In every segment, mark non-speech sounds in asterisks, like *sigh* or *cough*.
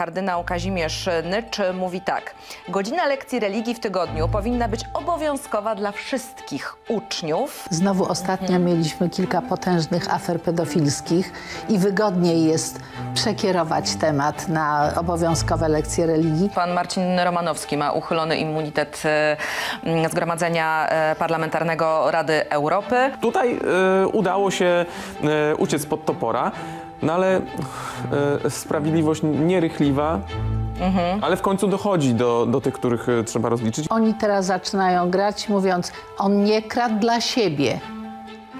kardynał Kazimierz Nycz mówi tak. Godzina lekcji religii w tygodniu powinna być obowiązkowa dla wszystkich uczniów. Znowu ostatnio mieliśmy kilka potężnych afer pedofilskich i wygodniej jest przekierować temat na obowiązkowe lekcje religii. Pan Marcin Romanowski ma uchylony immunitet e, m, Zgromadzenia e, Parlamentarnego Rady Europy. Tutaj e, udało się e, uciec pod topora, no ale e, sprawiedliwość nierychliwa, ale w końcu dochodzi do, do tych, których e, trzeba rozliczyć. Oni teraz zaczynają grać mówiąc, on nie kradł dla siebie.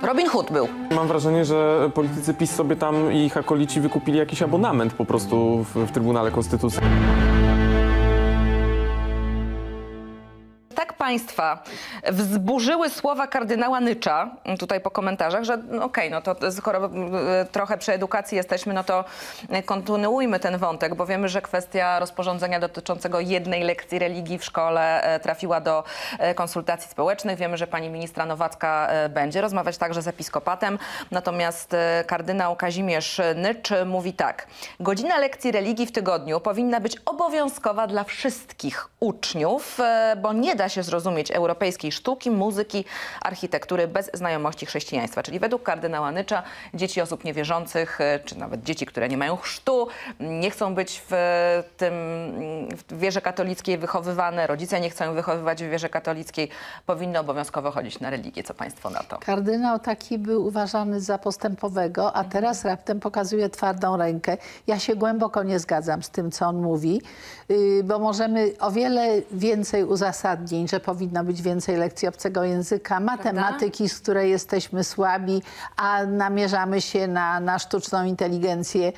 Robin Hood był. Mam wrażenie, że politycy PiS sobie tam i ich akolici wykupili jakiś abonament po prostu w, w Trybunale Konstytucyjnym. Państwa wzburzyły słowa kardynała Nycza, tutaj po komentarzach, że no okej, no to skoro e, trochę przy edukacji jesteśmy, no to kontynuujmy ten wątek, bo wiemy, że kwestia rozporządzenia dotyczącego jednej lekcji religii w szkole e, trafiła do e, konsultacji społecznych. Wiemy, że pani ministra Nowacka będzie rozmawiać także z episkopatem, natomiast kardynał Kazimierz Nycz mówi tak. Godzina lekcji religii w tygodniu powinna być obowiązkowa dla wszystkich uczniów, bo nie da się zrozumieć europejskiej sztuki, muzyki, architektury bez znajomości chrześcijaństwa. Czyli według kardynała Nycza dzieci osób niewierzących, e, czy nawet dzieci, które nie mają chrztu, nie chcą być w tym w wierze katolickiej wychowywane, rodzice nie chcą wychowywać w wierze katolickiej, powinny obowiązkowo chodzić na religię. Co państwo na to? Kardynał taki był uważany za postępowego, a teraz raptem pokazuje twardą rękę. Ja się głęboko nie zgadzam z tym, co on mówi, yy, bo możemy o wiele więcej uzasadnień, że powinno być więcej lekcji obcego języka, matematyki, z której jesteśmy słabi, a namierzamy się na, na sztuczną inteligencję.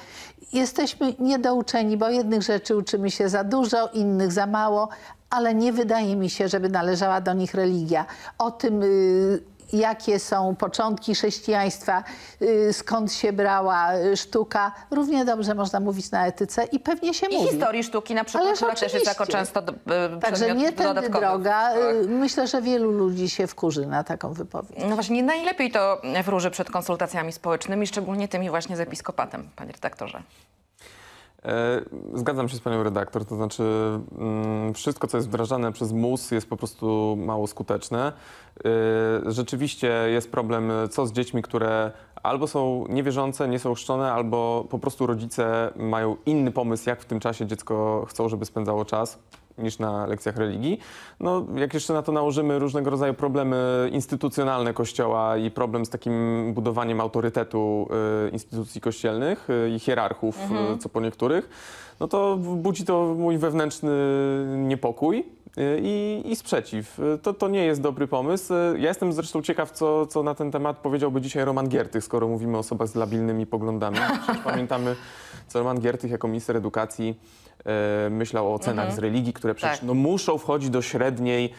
Jesteśmy niedouczeni, bo jednych rzeczy uczymy się za dużo, innych za mało, ale nie wydaje mi się, żeby należała do nich religia. O tym, y, jakie są początki chrześcijaństwa, y, skąd się brała y, sztuka, równie dobrze można mówić na etyce i pewnie się I mówi. historii sztuki na przykład, Ależ która też jest jako często do- e, Także nie tędy droga. Y, Myślę, że wielu ludzi się wkurzy na taką wypowiedź. No właśnie, najlepiej to wróży przed konsultacjami społecznymi, szczególnie tymi właśnie z episkopatem, panie redaktorze. E, Zgadzam się z panią redaktor, to znaczy mm, wszystko, co jest wdrażane przez MUS jest po prostu mało skuteczne. E, Rzeczywiście jest problem, co z dziećmi, które albo są niewierzące, nie są chrzczone, albo po prostu rodzice mają inny pomysł, jak w tym czasie dziecko chcą, żeby spędzało czas niż na lekcjach religii. No, jak jeszcze na to nałożymy różnego rodzaju problemy instytucjonalne Kościoła i problem z takim budowaniem autorytetu y, instytucji kościelnych y, i hierarchów, y, co po niektórych, no to budzi to mój wewnętrzny niepokój. I, I sprzeciw. To, to nie jest dobry pomysł. Ja jestem zresztą ciekaw, co, co na ten temat powiedziałby dzisiaj Roman Giertych, skoro mówimy o osobach z labilnymi poglądami. Przecież *laughs* pamiętamy, co Roman Giertych jako minister edukacji myślał o cenach z religii, które przecież Tak. no, muszą wchodzić do średniej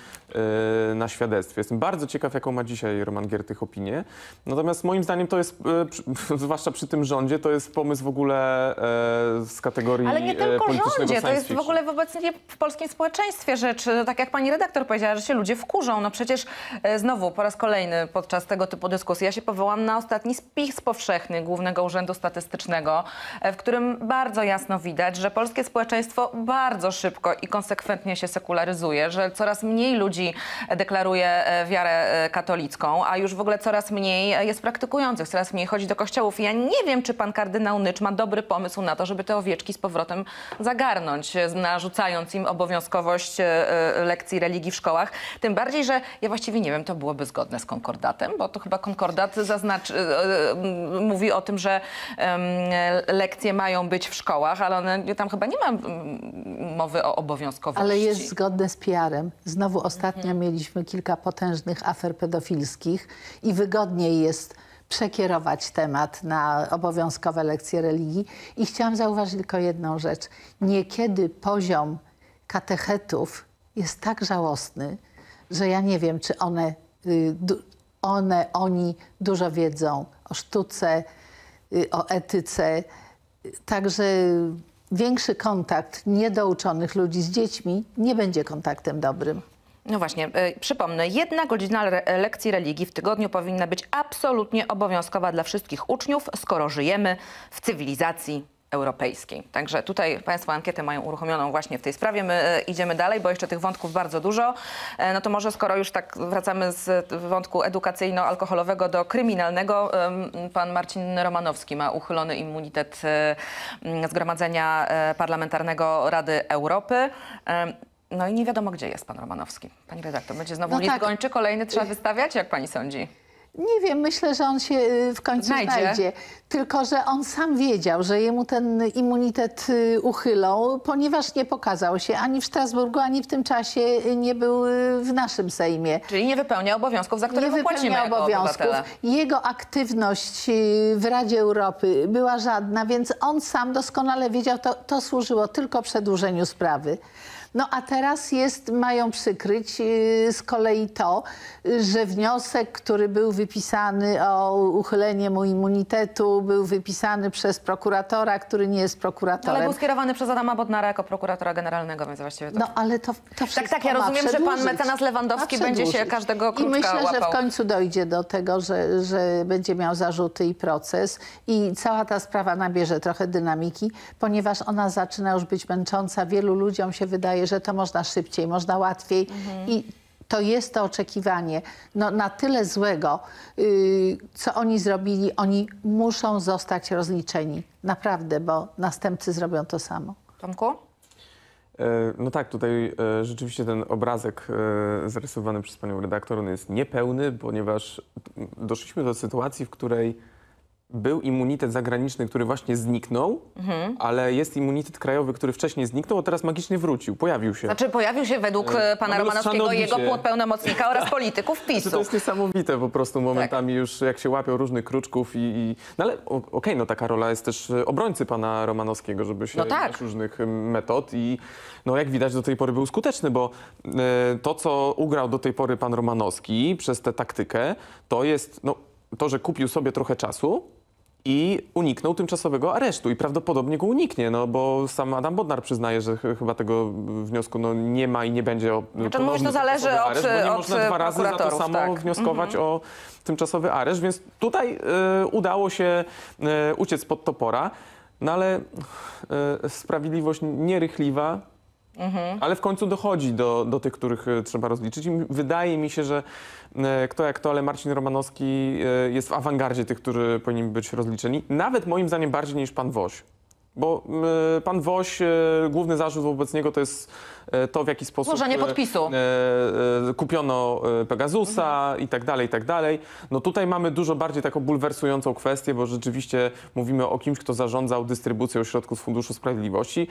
e, na świadectwie. Jestem bardzo ciekaw, jaką ma dzisiaj Roman Giertych opinię. Natomiast moim zdaniem to jest, e, przy, *laughs* zwłaszcza przy tym rządzie, to jest pomysł w ogóle e, z kategorii Ale nie e, tylko rządzie, to jest w ogóle obecnie w polskim społeczeństwie rzecz, tak jak pani redaktor powiedziała, że się ludzie wkurzą. No przecież e, znowu po raz kolejny podczas tego typu dyskusji ja się powołam na ostatni spis powszechny Głównego Urzędu Statystycznego, e, w którym bardzo jasno widać, że polskie społeczeństwo bardzo szybko i konsekwentnie się sekularyzuje, że coraz mniej ludzi deklaruje e, wiarę e, katolicką, a już w ogóle coraz mniej e, jest praktykujących, coraz mniej chodzi do kościołów. Ja nie wiem, czy pan kardynał Nycz ma dobry pomysł na to, żeby te owieczki z powrotem zagarnąć, narzucając im obowiązkowość lekcji religii w szkołach. Tym bardziej, że ja właściwie nie wiem, to byłoby zgodne z konkordatem, bo to chyba konkordat zaznaczy, mówi o tym, że lekcje mają być w szkołach, ale one, tam chyba nie ma mowy o obowiązkowości. Ale jest zgodne z PR-em. Znowu ostatnio mieliśmy kilka potężnych afer pedofilskich i wygodniej jest przekierować temat na obowiązkowe lekcje religii. I chciałam zauważyć tylko jedną rzecz. Niekiedy poziom katechetów jest tak żałosny, że ja nie wiem, czy one, y, one oni dużo wiedzą o sztuce, y, o etyce. Także większy kontakt niedouczonych ludzi z dziećmi nie będzie kontaktem dobrym. No właśnie, y, przypomnę, jedna godzina lekcji religii w tygodniu powinna być absolutnie obowiązkowa dla wszystkich uczniów, skoro żyjemy w cywilizacji Europejskiej. Także tutaj Państwo ankietę mają uruchomioną właśnie w tej sprawie. My e, idziemy dalej, bo jeszcze tych wątków bardzo dużo. E, No to może skoro już tak wracamy z wątku edukacyjno-alkoholowego do kryminalnego, pan Marcin Romanowski ma uchylony immunitet e, Zgromadzenia Parlamentarnego Rady Europy. No i nie wiadomo, gdzie jest pan Romanowski. Pani redaktor, będzie znowu No list tak. kolejny trzeba wystawiać? Jak pani sądzi? Nie wiem, myślę, że on się y, w końcu Znajdzie. znajdzie. Tylko, że on sam wiedział, że jemu ten immunitet y, uchylą, ponieważ nie pokazał się ani w Strasburgu, ani w tym czasie y, nie był w naszym Sejmie. Czyli nie wypełnia obowiązków, za które nie wypełnia obowiązków. Jego aktywność w Radzie Europy była żadna, więc on sam doskonale wiedział, to, to służyło tylko przedłużeniu sprawy. No a teraz jest, mają przykryć y, z kolei to, że wniosek, który był wypisany o uchylenie mu immunitetu, był wypisany przez prokuratora, który nie jest Ale prokuratorem. był skierowany przez Adama Bodnara jako prokuratora generalnego, więc właściwie to... No ale to, to wszystko tak, ja ma rozumiem, że pan mecenas Lewandowski będzie się każdego I kruczka myślę, że łapał. w końcu dojdzie do tego, że, że będzie miał zarzuty i proces i cała ta sprawa nabierze trochę dynamiki, ponieważ ona zaczyna już być męcząca. Wielu ludziom się wydaje, że to można szybciej, można łatwiej Mhm. i to jest to oczekiwanie. No, na tyle złego, yy, co oni zrobili, oni muszą zostać rozliczeni. Naprawdę, bo następcy zrobią to samo. Tomku? E, No tak, tutaj e, rzeczywiście ten obrazek e, zarysowany przez panią redaktor on jest niepełny, ponieważ doszliśmy do sytuacji, w której był immunitet zagraniczny, który właśnie zniknął, ale jest immunitet krajowy, który wcześniej zniknął, a teraz magicznie wrócił, pojawił się. Znaczy pojawił się według e, pana mamy Romanowskiego jego pełnomocnika oraz polityków PiSu. to jest niesamowite po prostu momentami już, jak się łapią różnych kruczków i... i... No ale okej, no taka rola jest też e, obrońcy pana Romanowskiego, żeby się No tak. różnych metod i no jak widać do tej pory był skuteczny, bo e, to, co ugrał do tej pory pan Romanowski przez tę taktykę, to jest no, to, że kupił sobie trochę czasu i uniknął tymczasowego aresztu i prawdopodobnie go uniknie, no bo sam Adam Bodnar przyznaje, że ch- chyba tego wniosku no, nie ma i nie będzie o Znaczy, mówisz, to zależy tymczasowy od- areszt, bo nie od można dwa razy za to samo tak. wnioskować o tymczasowy areszt, więc tutaj e, udało się e, uciec pod topora, no ale e, sprawiedliwość nierychliwa, ale w końcu dochodzi do, do tych, których e, trzeba rozliczyć. I wydaje mi się, że e, kto jak to, ale Marcin Romanowski e, jest w awangardzie tych, którzy powinni być rozliczeni. Nawet moim zdaniem bardziej niż pan Woś. Bo e, pan Woś, e, główny zarzut wobec niego to jest e, to, w jaki sposób... Złożenie podpisu. kupiono Pegasusa i tak dalej, i tak dalej. No tutaj mamy dużo bardziej taką bulwersującą kwestię, bo rzeczywiście mówimy o kimś, kto zarządzał dystrybucją środków z Funduszu Sprawiedliwości.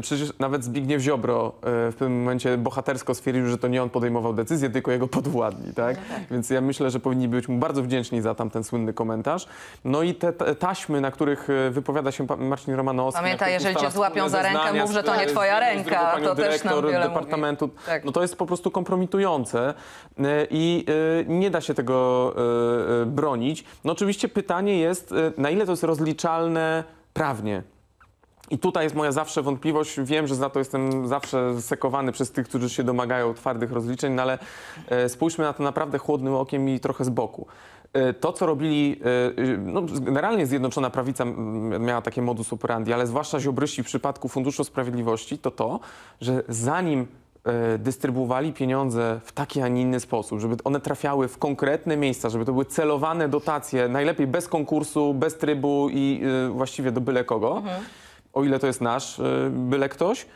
Przecież nawet Zbigniew Ziobro w pewnym momencie bohatersko stwierdził, że to nie on podejmował decyzję, tylko jego podwładni, tak? Więc ja myślę, że powinni być mu bardzo wdzięczni za tamten słynny komentarz. No i te taśmy, na których wypowiada się pan Marcin Romanowski. Pamiętaj, jeżeli cię złapią za rękę, mów, że to nie twoja ręka. To też nam wiele departamentu. mówi. Tak. No to jest po prostu kompromitujące e, i e, nie da się tego e, bronić. No oczywiście pytanie jest, na ile to jest rozliczalne prawnie. I tutaj jest moja zawsze wątpliwość. Wiem, że za to jestem zawsze sekowany przez tych, którzy się domagają twardych rozliczeń, no ale spójrzmy na to naprawdę chłodnym okiem i trochę z boku. E, To, co robili, e, e, no, generalnie Zjednoczona Prawica miała takie modus operandi, ale zwłaszcza ziobryści w przypadku Funduszu Sprawiedliwości, to to, że zanim e, dystrybuowali pieniądze w taki, a nie inny sposób, żeby one trafiały w konkretne miejsca, żeby to były celowane dotacje, najlepiej bez konkursu, bez trybu i e, właściwie do byle kogo, o ile to jest nasz e, byle ktoś,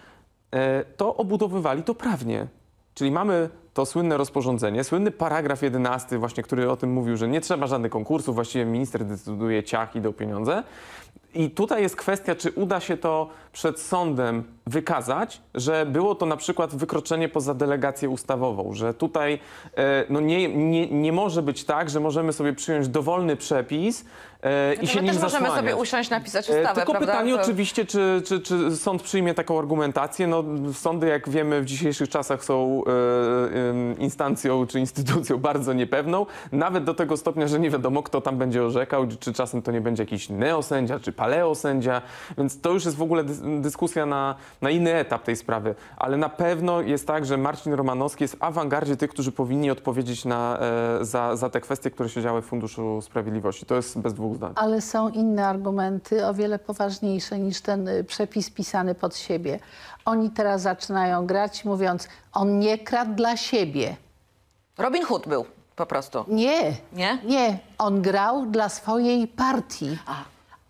to obudowywali to prawnie. Czyli mamy to słynne rozporządzenie, słynny paragraf 11 właśnie, który o tym mówił, że nie trzeba żadnych konkursów, właściwie minister decyduje ciach, idą pieniądze. I tutaj jest kwestia, czy uda się to przed sądem wykazać, że było to na przykład wykroczenie poza delegację ustawową, że tutaj e, no nie, nie, nie może być tak, że możemy sobie przyjąć dowolny przepis e, i się My nim też możemy sobie usiąść, napisać E, ustawę, Tylko prawda? pytanie To- oczywiście, czy, czy, czy sąd przyjmie taką argumentację. No, sądy, jak wiemy, w dzisiejszych czasach są instancją czy instytucją bardzo niepewną. Nawet do tego stopnia, że nie wiadomo, kto tam będzie orzekał, czy czasem to nie będzie jakiś neosędzia, czy paleo sędzia, więc to już jest w ogóle dys- dyskusja na, na inny etap tej sprawy. Ale na pewno jest tak, że Marcin Romanowski jest w awangardzie tych, którzy powinni odpowiedzieć na, e, za, za te kwestie, które się działy w Funduszu Sprawiedliwości. To jest bez dwóch zdań. Ale są inne argumenty, o wiele poważniejsze niż ten y, przepis pisany pod siebie. Oni teraz zaczynają grać, mówiąc, on nie kradł dla siebie. Robin Hood był po prostu. Nie. Nie? Nie. On grał dla swojej partii.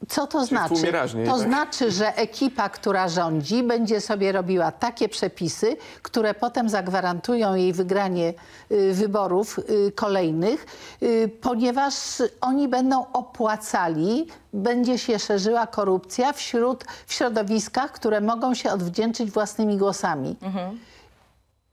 Co to znaczy? To tak? znaczy, że ekipa, która rządzi, będzie sobie robiła takie przepisy, które potem zagwarantują jej wygranie y, wyborów y, kolejnych, y, ponieważ oni będą opłacali, będzie się szerzyła korupcja wśród, w środowiskach, które mogą się odwdzięczyć własnymi głosami.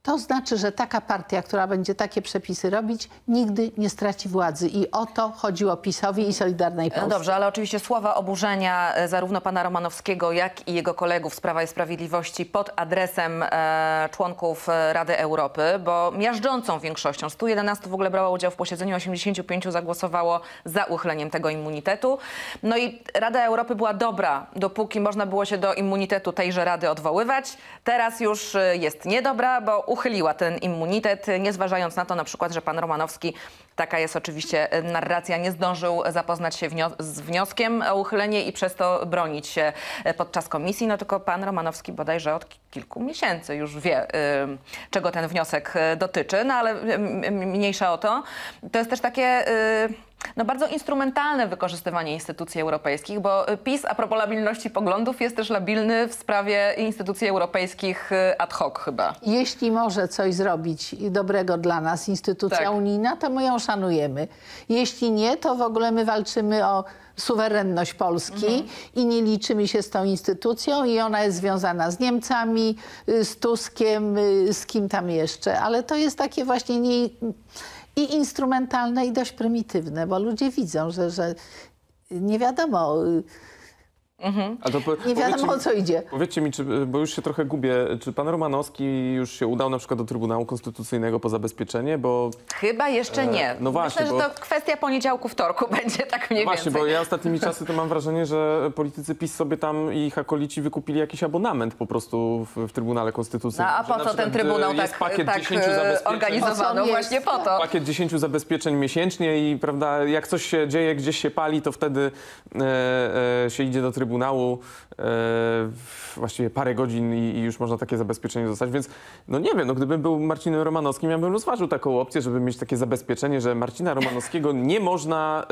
To znaczy, że taka partia, która będzie takie przepisy robić, nigdy nie straci władzy. I o to chodziło PiSowi i Solidarnej No Polsce. dobrze, ale oczywiście słowa oburzenia e, zarówno pana Romanowskiego, jak i jego kolegów z Prawa i Sprawiedliwości pod adresem e, członków e, Rady Europy, bo miażdżącą większością, 111 w ogóle brało udział w posiedzeniu, 85 zagłosowało za uchyleniem tego immunitetu. No i Rada Europy była dobra, dopóki można było się do immunitetu tejże Rady odwoływać. Teraz już e, jest niedobra, bo uchyliła ten immunitet, nie zważając na to na przykład, że pan Romanowski Taka jest oczywiście narracja. Nie zdążył zapoznać się z wnioskiem o uchylenie i przez to bronić się podczas komisji. No tylko pan Romanowski bodajże od ki- kilku miesięcy już wie, y, czego ten wniosek e, dotyczy. No ale y, mniejsza o to. To jest też takie... no bardzo instrumentalne wykorzystywanie instytucji europejskich, bo y, PiS a propos labilności poglądów jest też labilny w sprawie instytucji europejskich y, ad hoc chyba. Jeśli może coś zrobić dobrego dla nas instytucja Tak. unijna, to my ją szanujemy. Jeśli nie, to w ogóle my walczymy o suwerenność Polski Mhm. i nie liczymy się z tą instytucją i ona jest związana z Niemcami, y, z Tuskiem, z kim tam jeszcze. Ale to jest takie właśnie nie, i instrumentalne i dość prymitywne, bo ludzie widzą, że, że nie wiadomo, A to po, nie wiadomo o co idzie. Powiedzcie mi, czy, bo już się trochę gubię, czy pan Romanowski już się udał na przykład do Trybunału Konstytucyjnego po zabezpieczenie, bo Chyba jeszcze nie. no właśnie, Myślę, że bo- to kwestia poniedziałku, wtorku *laughs* będzie tak mniej Właśnie, więcej. bo ja ostatnimi *laughs* czasy to mam wrażenie, że politycy PiS sobie tam i ich akolici wykupili jakiś abonament po prostu w, w Trybunale Konstytucyjnym. No, a Że po co ten Trybunał e, jest tak, pakiet tak 10 e, zabezpieczeń. organizowano? Po co on Właśnie po to. Pakiet 10 zabezpieczeń miesięcznie i prawda, jak coś się dzieje, gdzieś się pali, to wtedy e, e, się idzie do Trybunału e, właściwie parę godzin i, i już można takie zabezpieczenie dostać, więc no nie wiem, no gdybym był Marcinem Romanowskim, ja bym rozważył taką opcję, żeby mieć takie zabezpieczenie, że Marcina Romanowskiego *laughs* nie można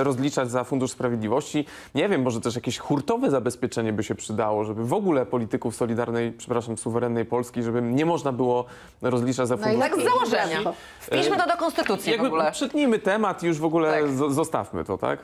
e, rozliczać za Fundusz Sprawiedliwości. Nie wiem, może też jakieś hurtowe zabezpieczenie by się przydało, żeby w ogóle polityków Solidarnej, przepraszam, suwerennej Polski, żeby nie można było rozliczać za No i Fundusz Tak z założenia. Brawo. Wpiszmy to do konstytucji w jakby ogóle. Przetnijmy temat i już w ogóle Tak. zo- zostawmy to, tak?